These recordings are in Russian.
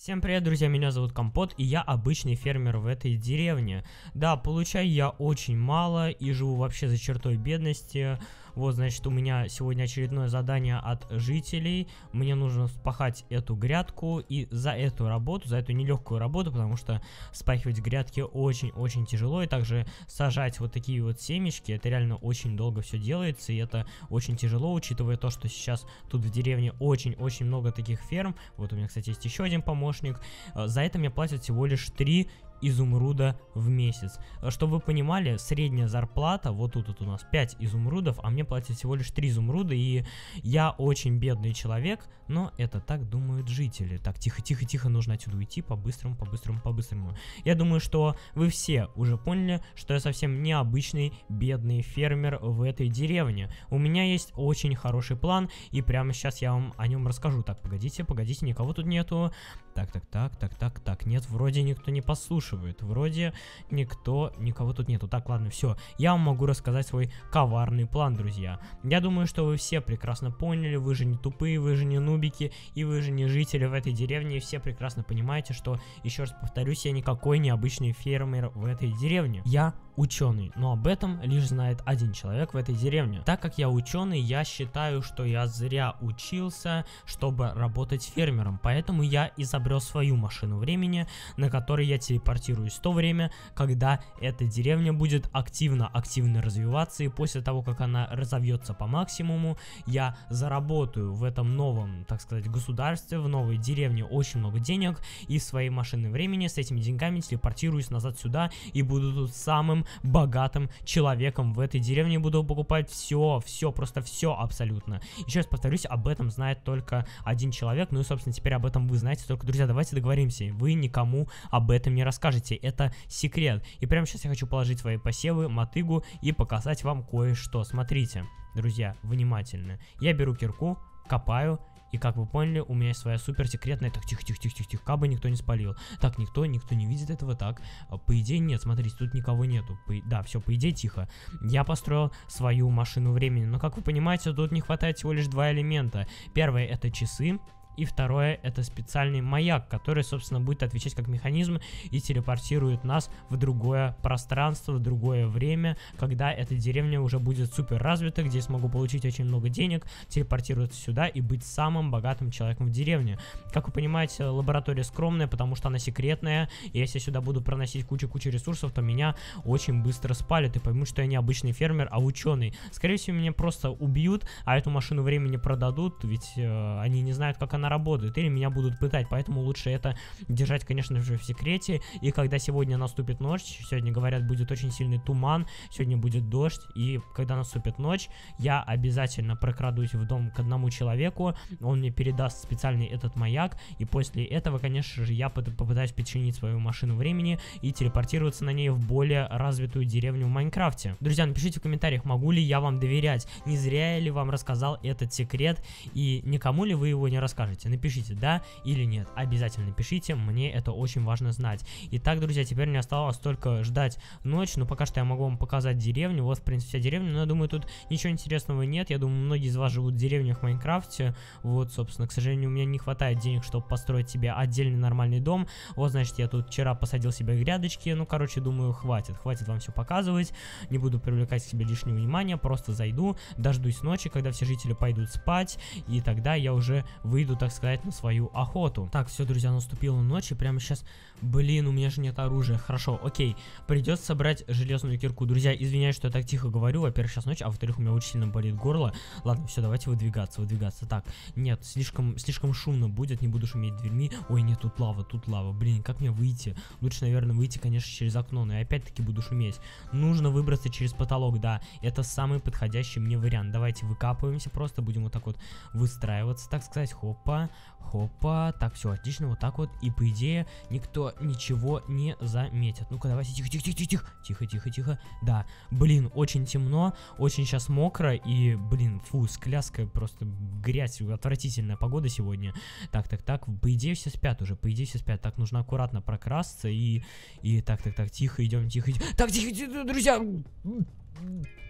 Всем привет, друзья, меня зовут Компот, и я обычный фермер в этой деревне. Да, получаю я очень мало и живу вообще за чертой бедности. Вот, значит, у меня сегодня очередное задание от жителей. Мне нужно спахать эту грядку, и за эту работу, за эту нелегкую работу, потому что спахивать грядки очень-очень тяжело, и также сажать вот такие вот семечки, это реально очень долго все делается, и это очень тяжело, учитывая то, что сейчас тут в деревне очень-очень много таких ферм. Вот у меня, кстати, есть еще один помощник. Э, за это мне платят всего лишь 3 изумруда в месяц. Чтобы вы понимали, средняя зарплата, вот тут вот у нас 5 изумрудов, а мне платят всего лишь 3 изумруда, и я очень бедный человек, но это так думают жители. Так, тихо-тихо-тихо, нужно отсюда уйти по-быстрому, по-быстрому, по-быстрому. Я думаю, что вы все уже поняли, что я совсем необычный бедный фермер в этой деревне. У меня есть очень хороший план, и прямо сейчас я вам о нем расскажу. Так, погодите, погодите, никого тут нету. Так, так, так, так, так, так, нет, вроде никто не послушал подслушивают. Вроде никто, никого тут нету. Так, ладно, все. Я вам могу рассказать свой коварный план, друзья. Я думаю, что вы все прекрасно поняли, вы же не тупые, вы же не нубики, и вы же не жители в этой деревне, и все прекрасно понимаете, что, еще раз повторюсь, я никакой необычный фермер в этой деревне. Я ученый, но об этом лишь знает один человек в этой деревне. Так как я ученый, я считаю, что я зря учился, чтобы работать фермером, поэтому я изобрел свою машину времени, на которой я телепортируюсь в то время, когда эта деревня будет активно-активно развиваться, и после того, как она разовьется по максимуму, я заработаю в этом новом, так сказать, государстве, в новой деревне очень много денег, и своей машины времени с этими деньгами телепортируюсь назад сюда и буду тут самым богатым человеком в этой деревне, буду покупать все, все, просто все абсолютно. Еще раз повторюсь, об этом знает только один человек, ну и, собственно, теперь об этом вы знаете, только, друзья, давайте договоримся, вы никому об этом не расскажете, это секрет. И прямо сейчас я хочу положить свои посевы, мотыгу и показать вам кое-что. Смотрите, друзья, внимательно. Я беру кирку, копаю, и как вы поняли, у меня есть своя супер секретная... Так, тихо, тихо, тихо, тихо, тихо, кабы никто не спалил. Так, никто, никто не видит этого, так. А, по идее, нет, смотрите, тут никого нету. По, да, все, по идее, тихо. Я построил свою машину времени, но, как вы понимаете, тут не хватает всего лишь два элемента. Первое это часы, и второе, это специальный маяк, который, собственно, будет отвечать как механизм и телепортирует нас в другое пространство, в другое время, когда эта деревня уже будет супер развита, где я смогу получить очень много денег, телепортироваться сюда и быть самым богатым человеком в деревне. Как вы понимаете, лаборатория скромная, потому что она секретная, и если я сюда буду проносить кучу-кучу ресурсов, то меня очень быстро спалят и поймут, что я не обычный фермер, а ученый. Скорее всего, меня просто убьют, а эту машину времени продадут, ведь э, они не знают, как она работает, или меня будут пытать, поэтому лучше это держать, конечно же, в секрете, и когда сегодня наступит ночь, сегодня, говорят, будет очень сильный туман, сегодня будет дождь, и когда наступит ночь, я обязательно прокрадусь в дом к одному человеку, он мне передаст специальный этот маяк, и после этого, конечно же, я попытаюсь подчинить свою машину времени и телепортироваться на ней в более развитую деревню в Майнкрафте. Друзья, напишите в комментариях, могу ли я вам доверять, не зря я ли вам рассказал этот секрет, и никому ли вы его не расскажете скажете. Напишите да или нет. Обязательно пишите, мне это очень важно знать. Итак, друзья, теперь мне осталось только ждать ночь, но пока что я могу вам показать деревню. Вот, в принципе, вся деревня, но я думаю, тут ничего интересного нет. Я думаю, многие из вас живут в деревнях в Майнкрафте. Вот, собственно, к сожалению, у меня не хватает денег, чтобы построить себе отдельный нормальный дом. Вот, значит, я тут вчера посадил себе грядочки. Ну, короче, думаю, хватит. Хватит вам все показывать. Не буду привлекать к себе лишнее внимание. Просто зайду, дождусь ночи, когда все жители пойдут спать. И тогда я уже выйду, так сказать, на свою охоту. Так, все, друзья, наступила ночь, и прямо сейчас, блин, у меня же нет оружия. Хорошо, окей, придется собрать железную кирку. Друзья, извиняюсь, что я так тихо говорю, во-первых, сейчас ночь, а во-вторых, у меня очень сильно болит горло. Ладно, все, давайте выдвигаться, выдвигаться. Так, нет, слишком, слишком шумно будет, не буду шуметь дверьми. Ой, нет, тут лава, тут лава, блин, как мне выйти? Лучше, наверное, выйти, конечно, через окно, но я опять-таки буду шуметь. Нужно выбраться через потолок, да, это самый подходящий мне вариант. Давайте выкапываемся, просто будем вот так вот выстраиваться, так сказать, хопа, Хопа. Так, все, отлично, вот так вот. И по идее никто ничего не заметит. Ну-ка, давайте, тихо, тихо, тихо, тихо, тихо, тихо, тихо. Да, блин, очень темно, очень сейчас мокро и, блин, фу, скляска, просто грязь, отвратительная погода сегодня. Так, так, так, по идее все спят уже, по идее все спят. Так, нужно аккуратно прокрасться и, и так, так, так, тихо, идем, тихо, тихо. Так, тихо, тихо, друзья,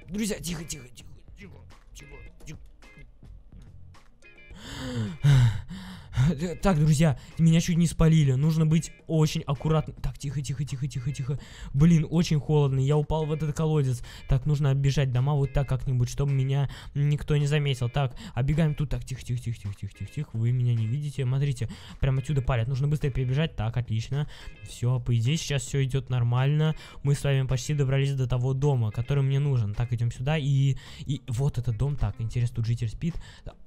друзья, тихо, тихо, тихо, тихо, тихо, тихо. Так, друзья, меня чуть не спалили. Нужно быть очень аккуратным. Так, тихо, тихо, тихо, тихо, тихо. Блин, очень холодно. Я упал в этот колодец. Так, нужно оббежать дома вот так как-нибудь, чтобы меня никто не заметил. Так, оббегаем тут. Так, тихо, тихо, тихо, тихо, тихо, тихо, тихо. Вы меня не видите. Смотрите, прямо отсюда палят. Нужно быстро перебежать. Так, отлично. Все, по идее, сейчас все идет нормально. Мы с вами почти добрались до того дома, который мне нужен. Так, идем сюда. И, и вот этот дом. Так, интересно, тут житель спит.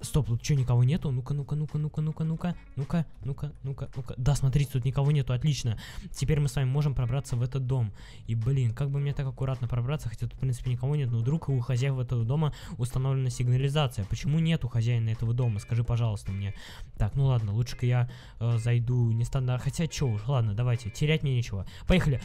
Стоп, тут что, никого нету? Ну-ка, ну-ка, ну-ка, ну-ка, ну-ка, ну-ка, ну-ка, ну-ка, ну-ка, ну-ка. Да, смотрите, тут никого нету, отлично. Теперь мы с вами можем пробраться в этот дом. И, блин, как бы мне так аккуратно пробраться, хотя тут, в принципе, никого нет, но вдруг у хозяев этого дома установлена сигнализация. Почему нет у хозяина этого дома? Скажи, пожалуйста, мне. Так, ну ладно, лучше-ка я э, зайду нестандарт. Хотя, чё уж, ладно, давайте, терять мне нечего. Поехали.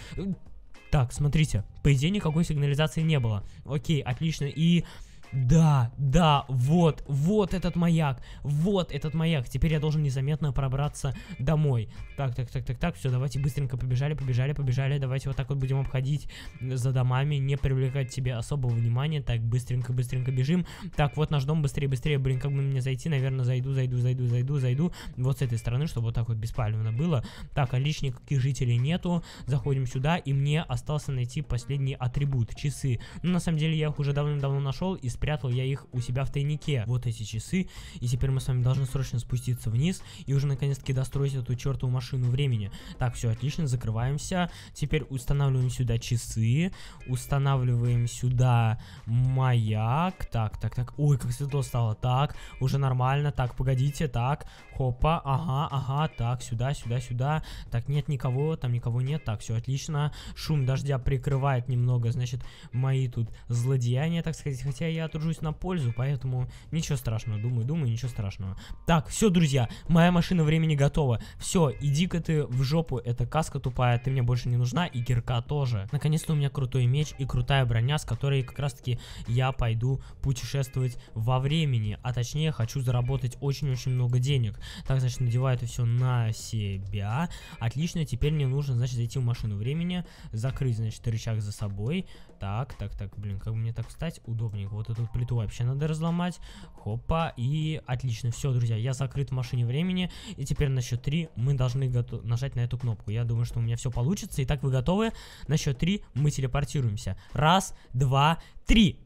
Так, смотрите, по идее никакой сигнализации не было. Окей, отлично. И да, да, вот, вот этот маяк, вот этот маяк. Теперь я должен незаметно пробраться домой. Так, так, так, так, так, все, давайте быстренько побежали, побежали, побежали. Давайте вот так вот будем обходить за домами, не привлекать себе особого внимания. Так, быстренько, быстренько бежим. Так, вот наш дом, быстрее, быстрее. Блин, как бы мне зайти? Наверное, зайду, зайду, зайду, зайду, зайду. Вот с этой стороны, чтобы вот так вот беспалевно было. Так, а лишних никаких жителей нету. Заходим сюда, и мне остался найти последний атрибут, часы. Ну, на самом деле, я их уже давно-давно нашел и спрятал я их у себя в тайнике. Вот эти часы. И теперь мы с вами должны срочно спуститься вниз и уже наконец-таки достроить эту чертову машину времени. Так, все отлично, закрываемся. Теперь устанавливаем сюда часы. Устанавливаем сюда маяк. Так, так, так. Ой, как светло стало. Так, уже нормально. Так, погодите. Так, хопа. Ага, ага. Так, сюда, сюда, сюда. Так, нет никого, там никого нет. Так, все отлично. Шум дождя прикрывает немного, значит, мои тут злодеяния, так сказать. Хотя я тружусь на пользу, поэтому ничего страшного, думаю, думаю, ничего страшного. Так, все, друзья, моя машина времени готова. Все, иди-ка ты в жопу, эта каска тупая, ты мне больше не нужна, и кирка тоже. Наконец-то у меня крутой меч и крутая броня, с которой как раз-таки я пойду путешествовать во времени, а точнее хочу заработать очень-очень много денег. Так, значит, надеваю это все на себя. Отлично, теперь мне нужно, значит, зайти в машину времени, закрыть, значит, рычаг за собой. Так, так, так, блин, как мне так встать удобненько. Вот эту плиту вообще надо разломать. Хопа, и отлично. Все, друзья, я закрыт в машине времени. И теперь на счет 3 мы должны нажать на эту кнопку. Я думаю, что у меня все получится. Итак, вы готовы? На счет 3 мы телепортируемся. Раз, два, три.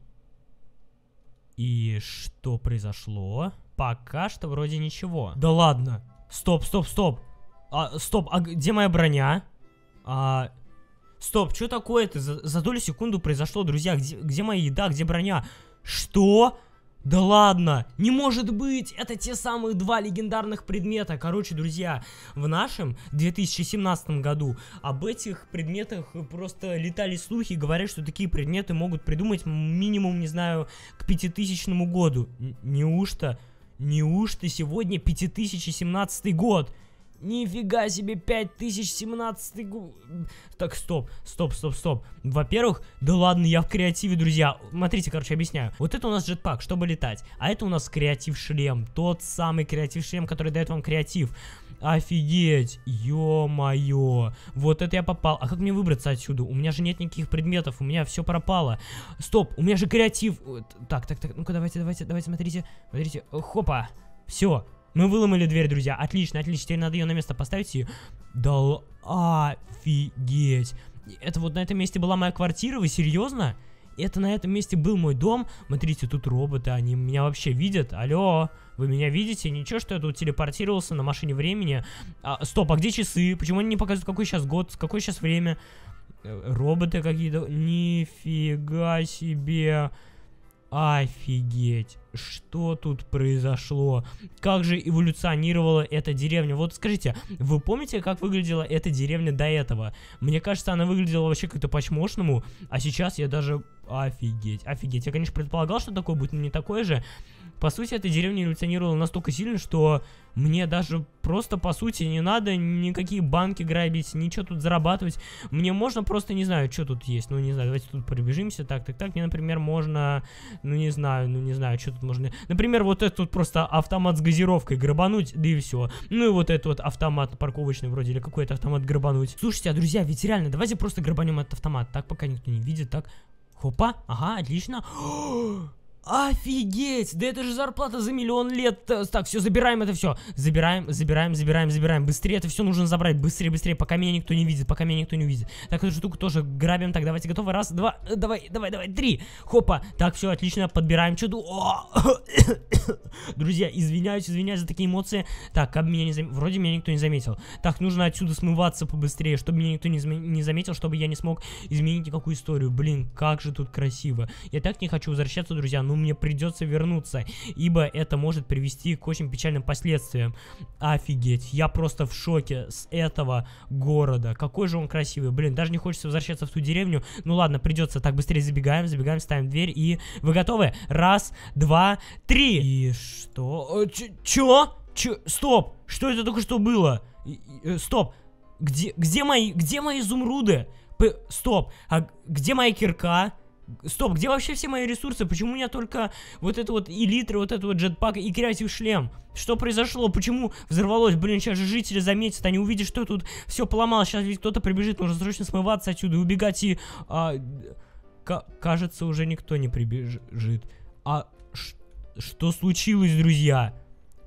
И что произошло? Пока что вроде ничего. Да ладно. Стоп, стоп, стоп. А, стоп, а где моя броня? А, Стоп, что такое-то? За, за долю секунду произошло, друзья. Где, где моя еда, где броня? Что? Да ладно, не может быть, это те самые два легендарных предмета. Короче, друзья, в нашем 2017 году об этих предметах просто летали слухи, говорят, что такие предметы могут придумать минимум, не знаю, к 5000 году. Неужто? Неужто сегодня 5017 год? Нифига себе, 5017 год. Так, стоп, стоп, стоп, стоп. Во-первых, да ладно, я в креативе, друзья. Смотрите, короче, объясняю. Вот это у нас джетпак, чтобы летать. А это у нас креатив-шлем. Тот самый креатив-шлем, который дает вам креатив. Офигеть, ё-моё, вот это я попал. А как мне выбраться отсюда? У меня же нет никаких предметов, у меня все пропало. Стоп, у меня же креатив. Так, так, так, ну-ка давайте, давайте, давайте, смотрите, смотрите, хопа, все, мы выломали дверь, друзья. Отлично, отлично. Теперь надо ее на место поставить и... Да офигеть. Это вот на этом месте была моя квартира? Вы серьезно? Это на этом месте был мой дом. Смотрите, тут роботы, они меня вообще видят. Алло, вы меня видите? Ничего, что я тут телепортировался на машине времени. А, стоп, а где часы? Почему они не показывают, какой сейчас год, какое сейчас время? Э, роботы какие-то. Нифига себе. Офигеть, что тут произошло? Как же эволюционировала эта деревня? Вот скажите, вы помните, как выглядела эта деревня до этого? Мне кажется, она выглядела вообще как-то по-чмошному, а сейчас я даже... Офигеть, офигеть. Я, конечно, предполагал, что такое будет, но не такое же. По сути, эта деревня эволюционировала настолько сильно, что мне даже просто, по сути, не надо никакие банки грабить, ничего тут зарабатывать. Мне можно просто, не знаю, что тут есть. Ну, не знаю, давайте тут пробежимся. Так, так, так. Мне, например, можно, ну, не знаю, ну, не знаю, что тут можно... Например, вот этот вот просто автомат с газировкой грабануть, да и все. Ну, и вот этот вот автомат парковочный вроде, или какой-то автомат грабануть. Слушайте, а, друзья, ведь реально, давайте просто грабанем этот автомат. Так, пока никто не видит, так. Хопа, ага, отлично. Офигеть! Да это же зарплата за миллион лет. Так, все, забираем это все. Забираем, забираем, забираем, забираем. Быстрее это все нужно забрать. Быстрее, быстрее, пока меня никто не видит, пока меня никто не увидит. Так, эту штуку тоже грабим. Так, давайте, готовы? Раз, два, э, давай, давай, давай, три. Хопа. Так, все, отлично, подбираем чуду. Друзья, извиняюсь, извиняюсь за такие эмоции. Так, как меня не зам... Вроде меня никто не заметил. Так, нужно отсюда смываться побыстрее, чтобы меня никто не, зам... не заметил, чтобы я не смог изменить никакую историю. Блин, как же тут красиво. Я так не хочу возвращаться, друзья, но мне придется вернуться, ибо это может привести к очень печальным последствиям. Офигеть, я просто в шоке с этого города. Какой же он красивый. Блин, даже не хочется возвращаться в ту деревню. Ну ладно, придется так быстрее забегаем, забегаем, ставим дверь и... Вы готовы? Раз, два, три. И что? Ч чё? Чё? Стоп! Что это только что было? Э, стоп! Где, где мои, где мои изумруды? П стоп! А где моя кирка? Стоп, где вообще все мои ресурсы? Почему у меня только вот это вот элитра, вот это вот джетпак и креатив шлем? Что произошло? Почему взорвалось? Блин, сейчас же жители заметят, они увидят, что тут все поломалось. Сейчас ведь кто-то прибежит, нужно срочно смываться отсюда и убегать и... А, кажется, уже никто не прибежит. А что случилось, друзья?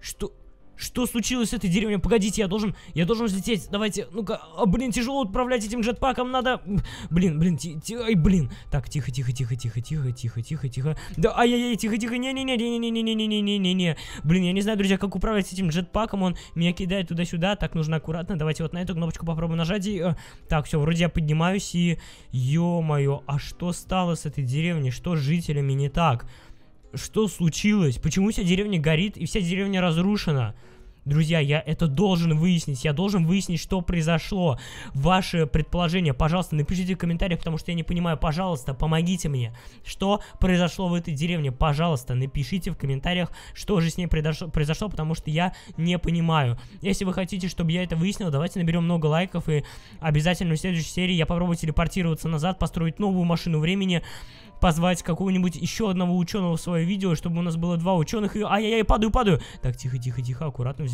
Что... Что случилось с этой деревней? Погодите, я должен, я должен взлететь. Давайте, ну-ка, а, блин, тяжело управлять этим джетпаком, надо... Блин, блин, ти, ай, блин. Так, тихо, тихо, тихо, тихо, тихо, тихо, тихо, тихо. Да, ай-яй-яй, тихо, тихо, не-не-не-не-не-не-не-не-не-не-не. Блин, я не знаю, друзья, как управлять этим джетпаком, он меня кидает туда-сюда, так нужно аккуратно. Давайте вот на эту кнопочку попробую нажать и... Так, все, вроде я поднимаюсь и... Ё-моё, а что стало с этой деревней? Что с жителями не так? Что случилось? Почему вся деревня горит и вся деревня разрушена? Друзья, я это должен выяснить. Я должен выяснить, что произошло. Ваши предположения, пожалуйста, напишите в комментариях, потому что я не понимаю. Пожалуйста, помогите мне. Что произошло в этой деревне? Пожалуйста, напишите в комментариях, что же с ней произошло, произошло потому что я не понимаю. Если вы хотите, чтобы я это выяснил, давайте наберем много лайков и обязательно в следующей серии я попробую телепортироваться назад, построить новую машину времени позвать какого-нибудь еще одного ученого в свое видео, чтобы у нас было два ученых. И ай-яй-яй, падаю, падаю. Так, тихо, тихо, тихо,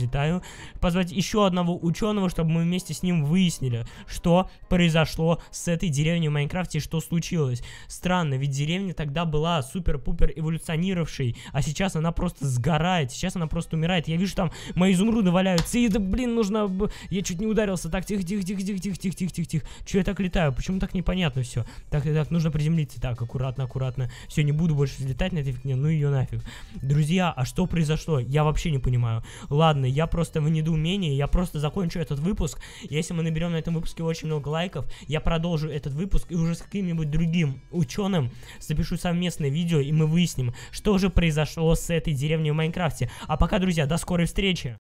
Китаю, позвать еще одного ученого, чтобы мы вместе с ним выяснили, что произошло с этой деревней в Майнкрафте и что случилось. Странно, ведь деревня тогда была супер-пупер эволюционировавшей, а сейчас она просто сгорает, сейчас она просто умирает. Я вижу, там мои изумруды валяются, и да блин, нужно... Я чуть не ударился. Так, тихо-тихо-тихо-тихо-тихо-тихо-тихо-тихо. Че я так летаю? Почему так непонятно все? Так, так, нужно приземлиться. Так, аккуратно, аккуратно. Все, не буду больше взлетать на этой фигне, ну ее нафиг. Друзья, а что произошло? Я вообще не понимаю. Ладно, я просто в недоумении, я просто закончу этот выпуск. Если мы наберем на этом выпуске очень много лайков, я продолжу этот выпуск и уже с каким-нибудь другим ученым запишу совместное видео, и мы выясним, что же произошло с этой деревней в Майнкрафте. А пока, друзья, до скорой встречи!